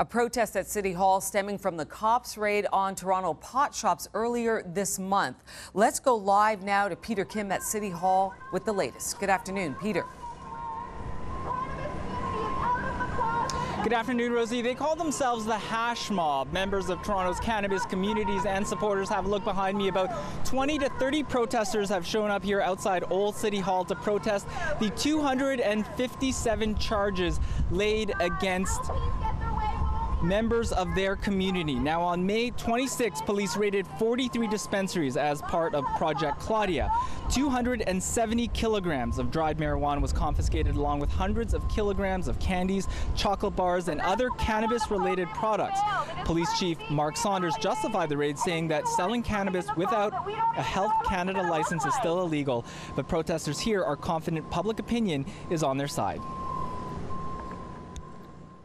A protest at City Hall stemming from the cops' raid on Toronto pot shops earlier this month. Let's go live now to Peter Kim at City Hall with the latest. Good afternoon, Peter. Good afternoon, Rosie. They call themselves the Hash Mob. Members of Toronto's cannabis communities and supporters have a look behind me. About 20 to 30 protesters have shown up here outside Old City Hall to protest the 257 charges laid against members of their community. Now, on May 26, police raided 43 dispensaries as part of Project Claudia. 270 kilograms of dried marijuana was confiscated, along with hundreds of kilograms of candies, chocolate bars, and other cannabis related products. Police Chief Mark Saunders justified the raid, saying that selling cannabis without a Health Canada license is still illegal, but protesters here are confident public opinion is on their side.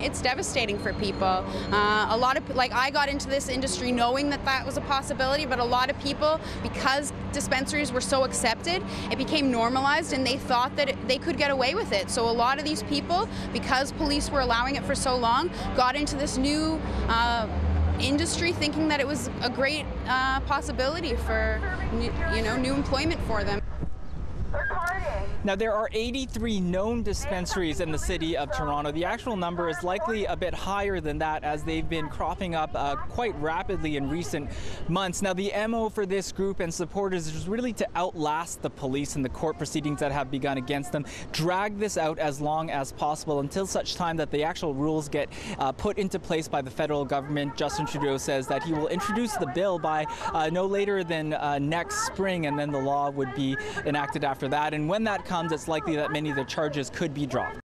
It's devastating for people. Uh, a lot of, like, I got into this industry knowing that that was a possibility, but a lot of people, because dispensaries were so accepted, it became normalized and they thought that it, they could get away with it. So a lot of these people, because police were allowing it for so long, got into this new uh, industry thinking that it was a great uh, possibility for, you know, new employment for them. Now, there are 83 known dispensaries in the city of Toronto. The actual number is likely a bit higher than that as they've been cropping up uh, quite rapidly in recent months. Now, the MO for this group and supporters is really to outlast the police and the court proceedings that have begun against them, drag this out as long as possible until such time that the actual rules get uh, put into place by the federal government. Justin Trudeau says that he will introduce the bill by uh, no later than uh, next spring, and then the law would be enacted after that. And when that comes, it's likely that many of the charges could be dropped.